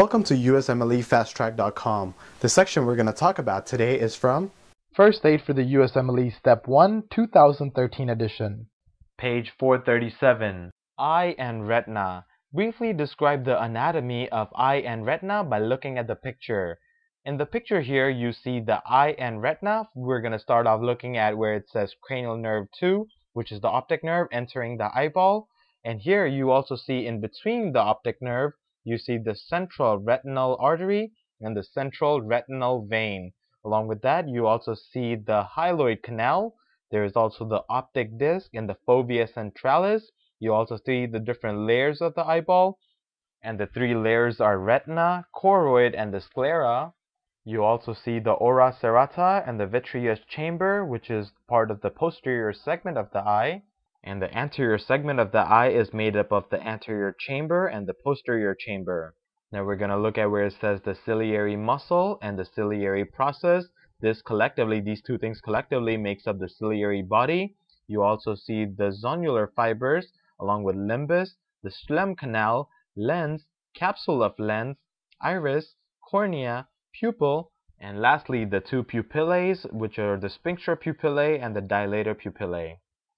Welcome to USMLEFasttrack.com. The section we're going to talk about today is from First Aid for the USMLE Step 1 2013 edition. Page 437. Eye and retina. Briefly describe the anatomy of eye and retina by looking at the picture. In the picture here, you see the eye and retina. We're going to start off looking at where it says cranial nerve 2, which is the optic nerve entering the eyeball. And here you also see in between the optic nerve, you see the central retinal artery and the central retinal vein. Along with that, you also see the hyaloid canal. There is also the optic disc and the fovea centralis. You also see the different layers of the eyeball. And the three layers are retina, choroid, and the sclera. You also see the ora serrata and the vitreous chamber, which is part of the posterior segment of the eye. And the anterior segment of the eye is made up of the anterior chamber and the posterior chamber. Now we're going to look at where it says the ciliary muscle and the ciliary process. This collectively, these two things collectively makes up the ciliary body. You also see the zonular fibers along with limbus, the Schlemm canal, lens, capsule of lens, iris, cornea, pupil, and lastly the two pupillae, which are the sphincter pupillae and the dilator pupillae.